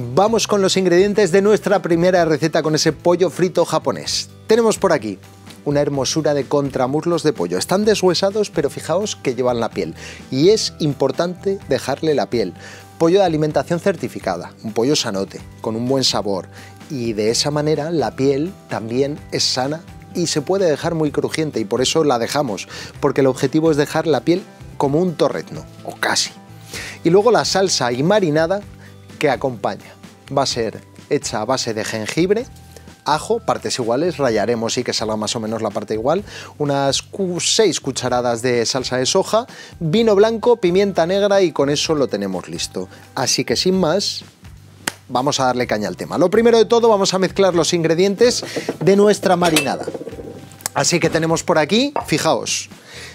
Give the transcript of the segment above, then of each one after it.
Vamos con los ingredientes de nuestra primera receta con ese pollo frito japonés. Tenemos por aquí una hermosura de contramuslos de pollo. Están deshuesados, pero fijaos que llevan la piel. Y es importante dejarle la piel. Pollo de alimentación certificada, un pollo sanote, con un buen sabor. Y de esa manera la piel también es sana y se puede dejar muy crujiente y por eso la dejamos, porque el objetivo es dejar la piel como un torretno, o casi. Y luego la salsa y marinada que acompaña. Va a ser hecha a base de jengibre, ajo, partes iguales, rayaremos y que salga más o menos la parte igual, unas 6 cucharadas de salsa de soja, vino blanco, pimienta negra y con eso lo tenemos listo. Así que sin más, vamos a darle caña al tema. Lo primero de todo vamos a mezclar los ingredientes de nuestra marinada. Así que tenemos por aquí, fijaos,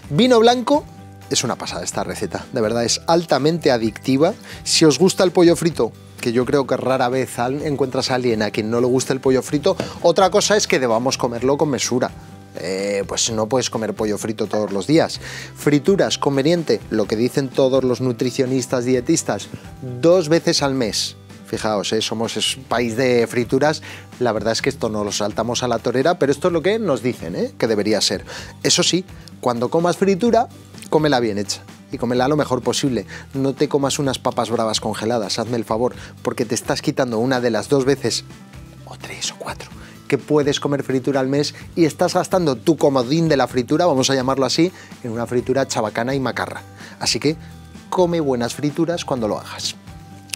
vino blanco, es una pasada esta receta, de verdad es altamente adictiva. Si os gusta el pollo frito, que yo creo que rara vez encuentras a alguien a quien no le gusta el pollo frito, otra cosa es que debamos comerlo con mesura. Eh, pues no puedes comer pollo frito todos los días. Frituras, conveniente, lo que dicen todos los nutricionistas, dietistas, dos veces al mes. Fijaos, eh, somos un país de frituras. La verdad es que esto no lo saltamos a la torera, pero esto es lo que nos dicen eh, que debería ser. Eso sí, cuando comas fritura, cómela bien hecha y cómela lo mejor posible. No te comas unas papas bravas congeladas, hazme el favor, porque te estás quitando una de las dos veces, o tres o cuatro, que puedes comer fritura al mes y estás gastando tu comodín de la fritura, vamos a llamarlo así, en una fritura chabacana y macarra. Así que come buenas frituras cuando lo hagas.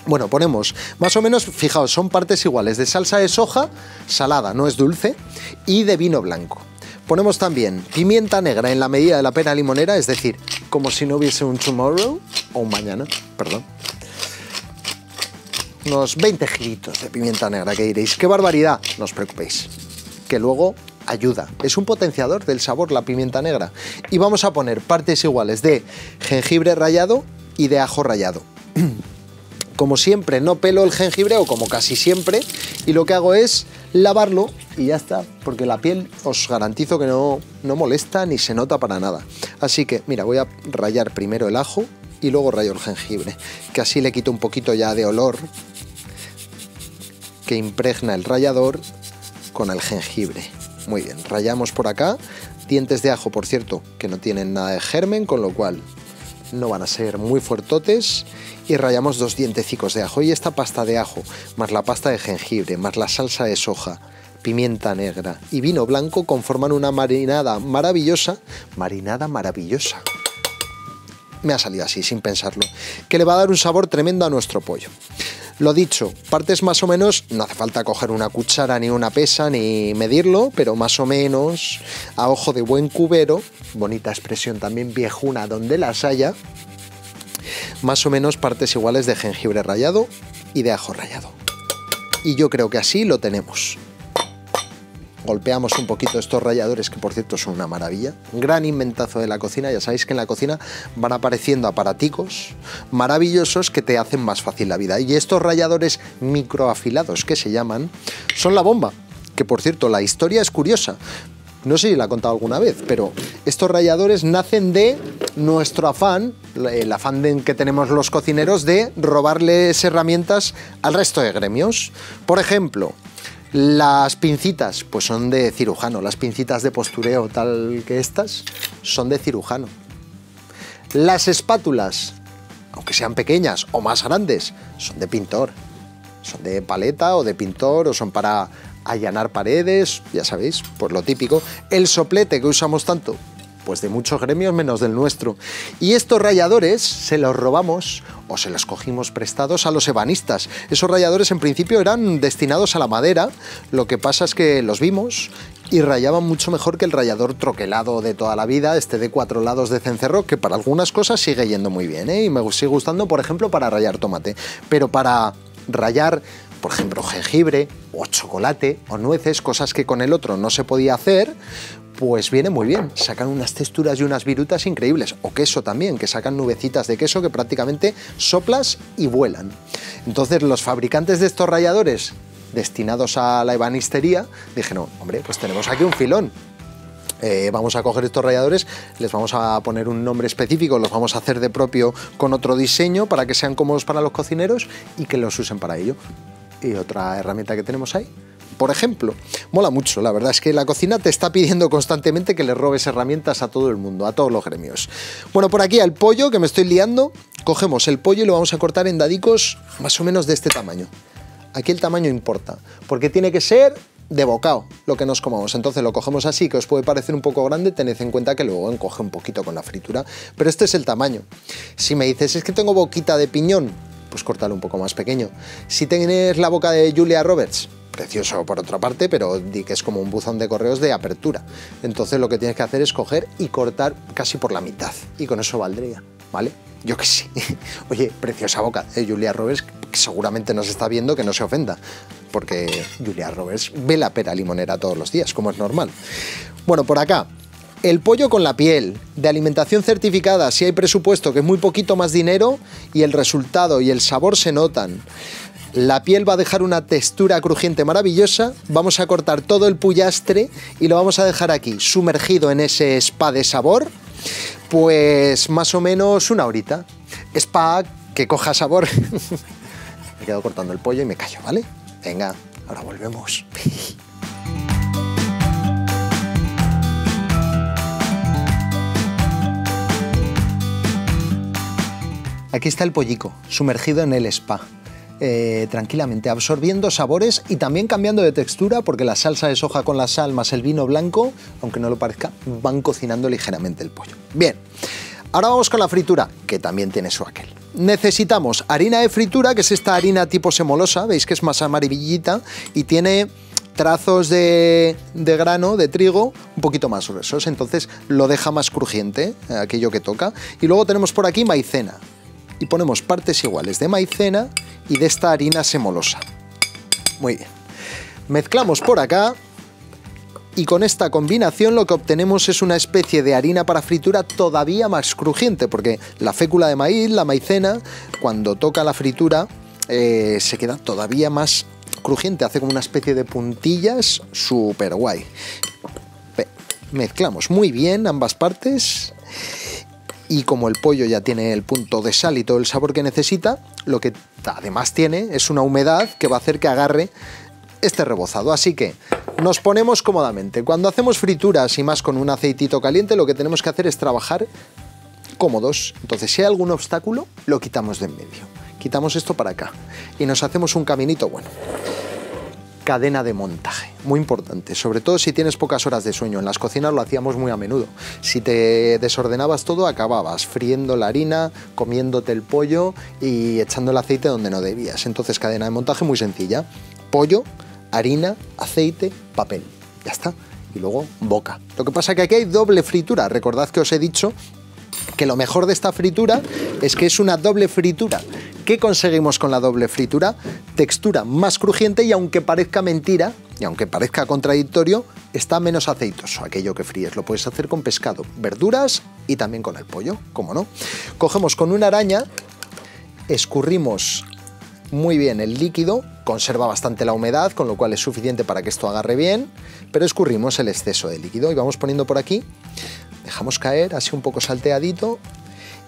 Bueno, ponemos más o menos, fijaos, son partes iguales de salsa de soja, salada, no es dulce, y de vino blanco. Ponemos también pimienta negra en la medida de la pena limonera, es decir, como si no hubiese un tomorrow, o un mañana, perdón. Unos 20 giritos de pimienta negra, que diréis, qué barbaridad, no os preocupéis, que luego ayuda, es un potenciador del sabor la pimienta negra. Y vamos a poner partes iguales de jengibre rallado y de ajo rallado. Como siempre, no pelo el jengibre, o como casi siempre, y lo que hago es lavarlo y ya está, porque la piel os garantizo que no, no molesta ni se nota para nada. Así que, mira, voy a rayar primero el ajo y luego rayo el jengibre, que así le quito un poquito ya de olor que impregna el rallador con el jengibre. Muy bien, rayamos por acá, dientes de ajo, por cierto, que no tienen nada de germen, con lo cual no van a ser muy fuertotes y rayamos dos dientecicos de ajo y esta pasta de ajo, más la pasta de jengibre, más la salsa de soja, pimienta negra y vino blanco conforman una marinada maravillosa, marinada maravillosa. Me ha salido así, sin pensarlo, que le va a dar un sabor tremendo a nuestro pollo. Lo dicho, partes más o menos, no hace falta coger una cuchara ni una pesa ni medirlo, pero más o menos a ojo de buen cubero, bonita expresión también viejuna donde las haya, más o menos partes iguales de jengibre rallado y de ajo rallado. Y yo creo que así lo tenemos. Golpeamos un poquito estos ralladores, que por cierto son una maravilla. Gran inventazo de la cocina. Ya sabéis que en la cocina van apareciendo aparaticos maravillosos que te hacen más fácil la vida. Y estos ralladores microafilados que se llaman son la bomba. Que por cierto, la historia es curiosa. No sé si la he contado alguna vez, pero estos ralladores nacen de nuestro afán, el afán que tenemos los cocineros de robarles herramientas al resto de gremios. Por ejemplo, las pincitas, pues son de cirujano. Las pincitas de postureo, tal que estas, son de cirujano. Las espátulas, aunque sean pequeñas o más grandes, son de pintor. Son de paleta o de pintor o son para allanar paredes, ya sabéis, pues lo típico. El soplete que usamos tanto, pues de muchos gremios menos del nuestro. Y estos rayadores se los robamos o se los cogimos prestados a los ebanistas. Esos rayadores en principio eran destinados a la madera, lo que pasa es que los vimos y rayaban mucho mejor que el rayador troquelado de toda la vida, este de cuatro lados de cencerro, que para algunas cosas sigue yendo muy bien, ¿eh? y me sigue gustando, por ejemplo, para rayar tomate, pero para rayar por ejemplo, jengibre o chocolate o nueces, cosas que con el otro no se podía hacer, pues viene muy bien. Sacan unas texturas y unas virutas increíbles. O queso también, que sacan nubecitas de queso que prácticamente soplas y vuelan. Entonces los fabricantes de estos ralladores destinados a la ebanistería dijeron, hombre, pues tenemos aquí un filón. Eh, vamos a coger estos ralladores, les vamos a poner un nombre específico, los vamos a hacer de propio con otro diseño para que sean cómodos para los cocineros y que los usen para ello. Y otra herramienta que tenemos ahí, por ejemplo. Mola mucho, la verdad es que la cocina te está pidiendo constantemente que le robes herramientas a todo el mundo, a todos los gremios. Bueno, por aquí al pollo, que me estoy liando, cogemos el pollo y lo vamos a cortar en dadicos más o menos de este tamaño. Aquí el tamaño importa, porque tiene que ser de bocado lo que nos comamos. Entonces lo cogemos así, que os puede parecer un poco grande, tened en cuenta que luego encoge un poquito con la fritura, pero este es el tamaño. Si me dices, es que tengo boquita de piñón, pues cortalo un poco más pequeño. Si tienes la boca de Julia Roberts, precioso por otra parte, pero di que es como un buzón de correos de apertura. Entonces lo que tienes que hacer es coger y cortar casi por la mitad, y con eso valdría, ¿vale? Yo que sí. Oye, preciosa boca de Julia Roberts, seguramente nos está viendo que no se ofenda, porque Julia Roberts ve la pera limonera todos los días, como es normal. Bueno, por acá, el pollo con la piel, de alimentación certificada, si hay presupuesto, que es muy poquito más dinero, y el resultado y el sabor se notan. La piel va a dejar una textura crujiente maravillosa. Vamos a cortar todo el pullastre y lo vamos a dejar aquí, sumergido en ese spa de sabor, pues más o menos una horita. Spa que coja sabor. me he quedado cortando el pollo y me callo, ¿vale? Venga, ahora volvemos. Aquí está el pollico, sumergido en el spa. Eh, tranquilamente, absorbiendo sabores y también cambiando de textura porque la salsa de soja con la sal más el vino blanco, aunque no lo parezca, van cocinando ligeramente el pollo. Bien, ahora vamos con la fritura, que también tiene su aquel. Necesitamos harina de fritura, que es esta harina tipo semolosa, veis que es más amarillita y tiene trazos de, de, grano, de trigo, un poquito más gruesos, entonces lo deja más crujiente, eh, aquello que toca. Y luego tenemos por aquí maicena, y ponemos partes iguales de maicena y de esta harina semolosa. Muy bien. Mezclamos por acá y con esta combinación lo que obtenemos es una especie de harina para fritura todavía más crujiente, porque la fécula de maíz, la maicena, cuando toca la fritura, eh, se queda todavía más crujiente, hace como una especie de puntillas súper guay. Mezclamos muy bien ambas partes y como el pollo ya tiene el punto de sal y todo el sabor que necesita, lo que además tiene es una humedad que va a hacer que agarre este rebozado. Así que nos ponemos cómodamente. Cuando hacemos frituras y más con un aceitito caliente, lo que tenemos que hacer es trabajar cómodos. Entonces, si hay algún obstáculo, lo quitamos de en medio. Quitamos esto para acá y nos hacemos un caminito bueno cadena de montaje. Muy importante, sobre todo si tienes pocas horas de sueño. En las cocinas lo hacíamos muy a menudo. Si te desordenabas todo, acababas friendo la harina, comiéndote el pollo y echando el aceite donde no debías. Entonces, cadena de montaje muy sencilla. Pollo, harina, aceite, papel. Ya está. Y luego boca. Lo que pasa es que aquí hay doble fritura. Recordad que os he dicho que lo mejor de esta fritura es que es una doble fritura. ¿Qué conseguimos con la doble fritura? Textura más crujiente y aunque parezca mentira, y aunque parezca contradictorio, está menos aceitoso aquello que fríes. Lo puedes hacer con pescado, verduras y también con el pollo, como no. Cogemos con una araña, escurrimos muy bien el líquido, conserva bastante la humedad, con lo cual es suficiente para que esto agarre bien, pero escurrimos el exceso de líquido y vamos poniendo por aquí, dejamos caer así un poco salteadito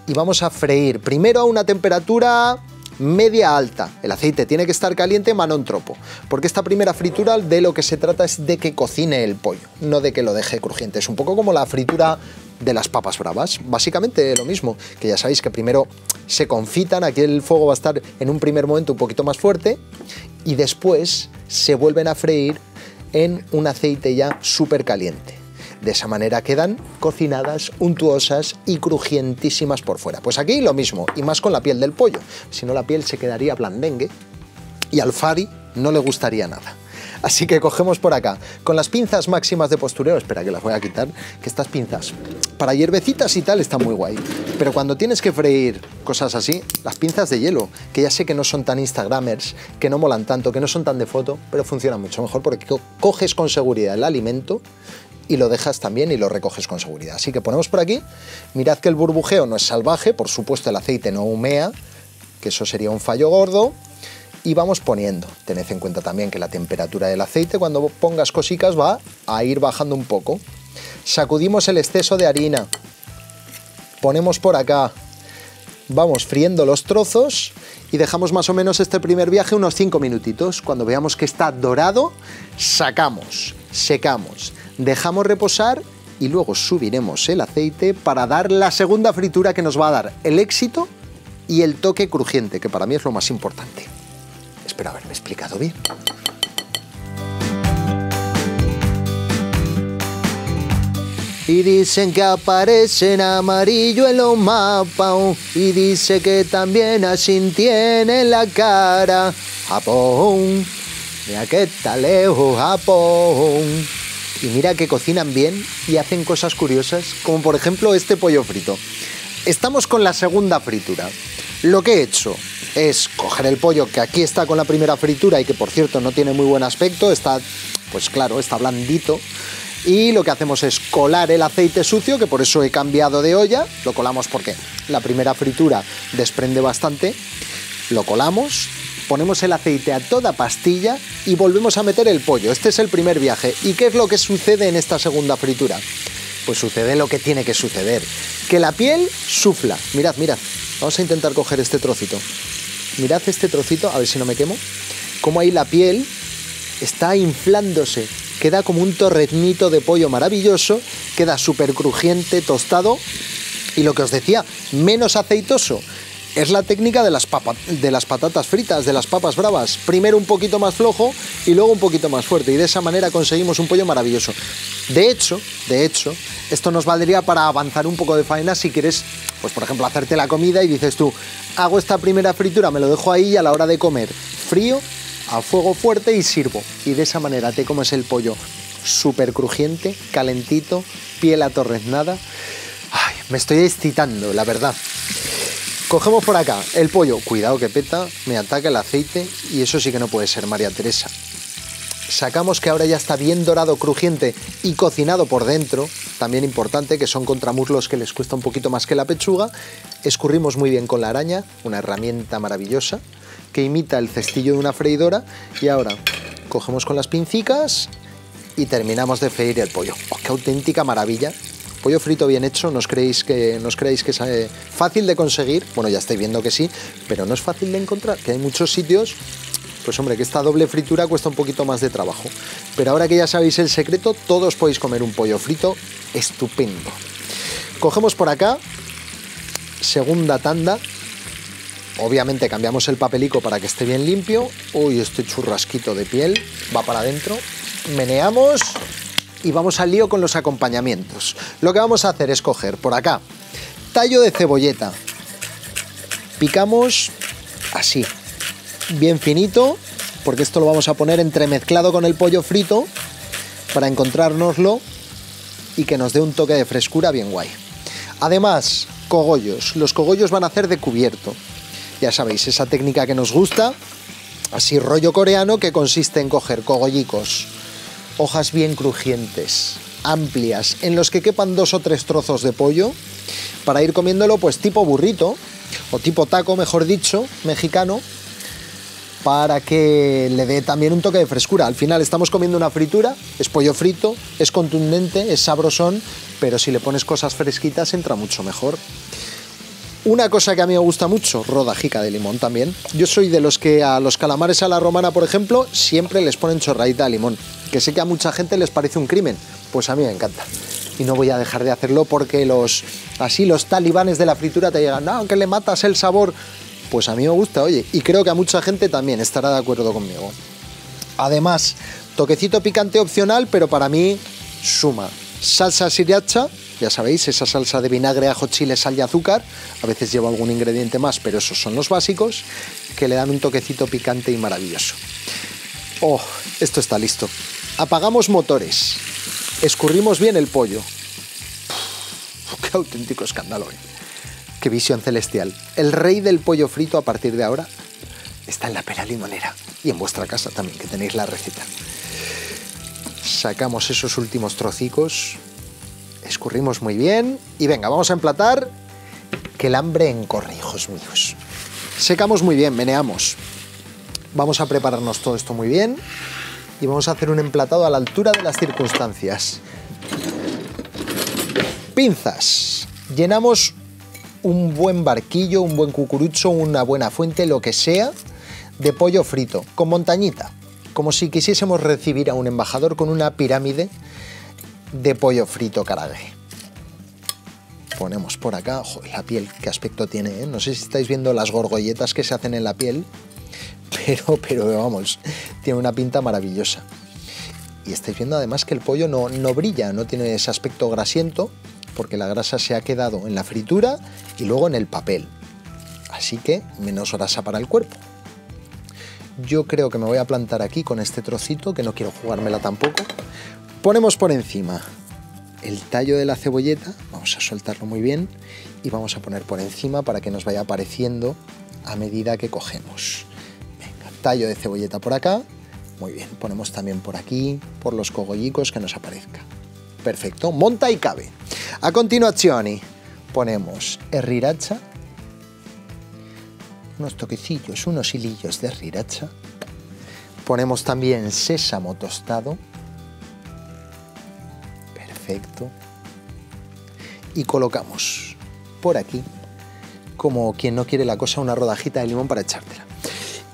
y vamos a freír primero a una temperatura media alta. El aceite tiene que estar caliente, mano en tropo, porque esta primera fritura de lo que se trata es de que cocine el pollo, no de que lo deje crujiente. Es un poco como la fritura de las papas bravas, básicamente lo mismo, que ya sabéis que primero se confitan, aquí el fuego va a estar en un primer momento un poquito más fuerte y después se vuelven a freír en un aceite ya súper caliente. De esa manera quedan cocinadas, untuosas y crujientísimas por fuera. Pues aquí lo mismo, y más con la piel del pollo. Si no, la piel se quedaría blandengue y al Fari no le gustaría nada. Así que cogemos por acá, con las pinzas máximas de postureo, espera que las voy a quitar, que estas pinzas para hierbecitas y tal están muy guay, pero cuando tienes que freír cosas así, las pinzas de hielo, que ya sé que no son tan instagramers, que no molan tanto, que no son tan de foto, pero funcionan mucho mejor porque coges con seguridad el alimento y lo dejas también y lo recoges con seguridad. Así que ponemos por aquí, mirad que el burbujeo no es salvaje, por supuesto el aceite no humea, que eso sería un fallo gordo, y vamos poniendo. Tened en cuenta también que la temperatura del aceite cuando pongas cosicas va a ir bajando un poco. Sacudimos el exceso de harina, ponemos por acá, vamos friendo los trozos y dejamos más o menos este primer viaje unos 5 minutitos. Cuando veamos que está dorado, sacamos, secamos, dejamos reposar y luego subiremos el aceite para dar la segunda fritura que nos va a dar el éxito y el toque crujiente, que para mí es lo más importante. Espero haberme explicado bien. Y dicen que aparece en amarillo en los mapas. Y dice que también así tiene la cara. Japón, mira que está lejos Japón. Y mira que cocinan bien y hacen cosas curiosas, como por ejemplo este pollo frito. Estamos con la segunda fritura. Lo que he hecho es coger el pollo que aquí está con la primera fritura y que por cierto no tiene muy buen aspecto, está, pues claro, está blandito y lo que hacemos es colar el aceite sucio, que por eso he cambiado de olla, lo colamos porque la primera fritura desprende bastante, lo colamos, ponemos el aceite a toda pastilla y volvemos a meter el pollo. Este es el primer viaje. ¿Y qué es lo que sucede en esta segunda fritura? Pues sucede lo que tiene que suceder, que la piel sufla. Mirad, mirad, vamos a intentar coger este trocito. Mirad este trocito, a ver si no me quemo, como ahí la piel está inflándose queda como un torreznito de pollo maravilloso, queda súper crujiente, tostado y lo que os decía, menos aceitoso. Es la técnica de las, de las patatas fritas, de las papas bravas. Primero un poquito más flojo y luego un poquito más fuerte. Y de esa manera conseguimos un pollo maravilloso. De hecho, de hecho, esto nos valdría para avanzar un poco de faena si quieres, pues por ejemplo, hacerte la comida y dices tú, hago esta primera fritura, me lo dejo ahí y a la hora de comer frío, a fuego fuerte y sirvo. Y de esa manera te comes el pollo súper crujiente, calentito, piel atorreznada. Ay, me estoy excitando, la verdad. Cogemos por acá el pollo, cuidado que peta, me ataca el aceite y eso sí que no puede ser María Teresa. Sacamos que ahora ya está bien dorado, crujiente y cocinado por dentro, también importante que son contramuslos que les cuesta un poquito más que la pechuga. Escurrimos muy bien con la araña, una herramienta maravillosa que imita el cestillo de una freidora y ahora cogemos con las pincicas y terminamos de freír el pollo. Oh, ¡Qué auténtica maravilla! Pollo frito bien hecho, ¿no os creéis que, no creéis que es eh, fácil de conseguir? Bueno, ya estáis viendo que sí, pero no es fácil de encontrar, que hay muchos sitios pues hombre, que esta doble fritura cuesta un poquito más de trabajo. Pero ahora que ya sabéis el secreto, todos podéis comer un pollo frito estupendo. Cogemos por acá, segunda tanda, Obviamente cambiamos el papelico para que esté bien limpio. Uy, este churrasquito de piel va para adentro. Meneamos y vamos al lío con los acompañamientos. Lo que vamos a hacer es coger por acá tallo de cebolleta. Picamos así, bien finito, porque esto lo vamos a poner entremezclado con el pollo frito para encontrárnoslo y que nos dé un toque de frescura bien guay. Además, cogollos. Los cogollos van a hacer de cubierto. Ya sabéis, esa técnica que nos gusta, así rollo coreano, que consiste en coger cogollicos, hojas bien crujientes, amplias, en los que quepan dos o tres trozos de pollo, para ir comiéndolo pues tipo burrito, o tipo taco, mejor dicho, mexicano, para que le dé también un toque de frescura. Al final estamos comiendo una fritura, es pollo frito, es contundente, es sabrosón, pero si le pones cosas fresquitas entra mucho mejor. Una cosa que a mí me gusta mucho, rodajica de limón también. Yo soy de los que a los calamares a la romana, por ejemplo, siempre les ponen chorradita de limón. Que sé que a mucha gente les parece un crimen. Pues a mí me encanta. Y no voy a dejar de hacerlo porque los así los talibanes de la fritura te llegan, no, que le matas el sabor. Pues a mí me gusta, oye, y creo que a mucha gente también estará de acuerdo conmigo. Además, toquecito picante opcional, pero para mí suma. Salsa sriracha ya sabéis, esa salsa de vinagre, ajo, chile, sal y azúcar. A veces lleva algún ingrediente más, pero esos son los básicos que le dan un toquecito picante y maravilloso. Oh, esto está listo. Apagamos motores. Escurrimos bien el pollo. qué auténtico escándalo, ¿eh? Qué visión celestial. El rey del pollo frito a partir de ahora está en la pera limonera. Y en vuestra casa también, que tenéis la receta. Sacamos esos últimos trocicos escurrimos muy bien y venga, vamos a emplatar que el hambre encorre, hijos míos. Secamos muy bien, meneamos. Vamos a prepararnos todo esto muy bien y vamos a hacer un emplatado a la altura de las circunstancias. Pinzas. Llenamos un buen barquillo, un buen cucurucho, una buena fuente, lo que sea, de pollo frito, con montañita, como si quisiésemos recibir a un embajador con una pirámide de pollo frito carague. Ponemos por acá, la piel, qué aspecto tiene, ¿eh? no sé si estáis viendo las gorgolletas que se hacen en la piel, pero, pero vamos, tiene una pinta maravillosa. Y estáis viendo además que el pollo no, no brilla, no tiene ese aspecto grasiento, porque la grasa se ha quedado en la fritura y luego en el papel. Así que menos grasa para el cuerpo. Yo creo que me voy a plantar aquí con este trocito, que no quiero jugármela tampoco. Ponemos por encima el tallo de la cebolleta, vamos a soltarlo muy bien y vamos a poner por encima para que nos vaya apareciendo a medida que cogemos. Tallo de cebolleta por acá, muy bien, ponemos también por aquí, por los cogollicos que nos aparezca. Perfecto, monta y cabe. A continuación ponemos riracha, unos toquecillos, unos hilillos de riracha. Ponemos también sésamo tostado. Perfecto. Y colocamos por aquí, como quien no quiere la cosa, una rodajita de limón para echártela.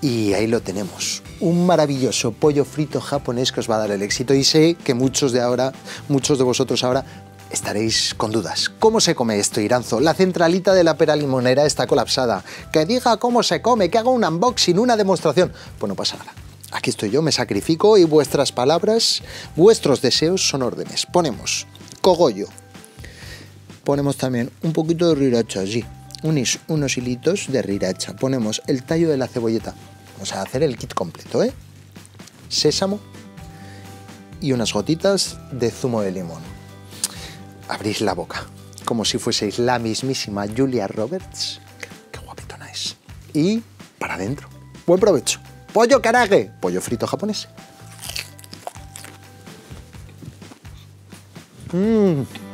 Y ahí lo tenemos, un maravilloso pollo frito japonés que os va a dar el éxito. Y sé que muchos de ahora, muchos de vosotros ahora estaréis con dudas. ¿Cómo se come esto, Iranzo? La centralita de la pera limonera está colapsada. Que diga cómo se come, que haga un unboxing, una demostración. Pues no pasa nada. Aquí estoy yo, me sacrifico y vuestras palabras, vuestros deseos son órdenes. Ponemos cogollo. Ponemos también un poquito de riracha, allí. Unos, unos hilitos de riracha. Ponemos el tallo de la cebolleta. Vamos a hacer el kit completo, ¿eh? Sésamo y unas gotitas de zumo de limón abrís la boca, como si fueseis la mismísima Julia Roberts. Qué guapetona es. Y para adentro. Buen provecho. Pollo karage, pollo frito japonés. Mmm.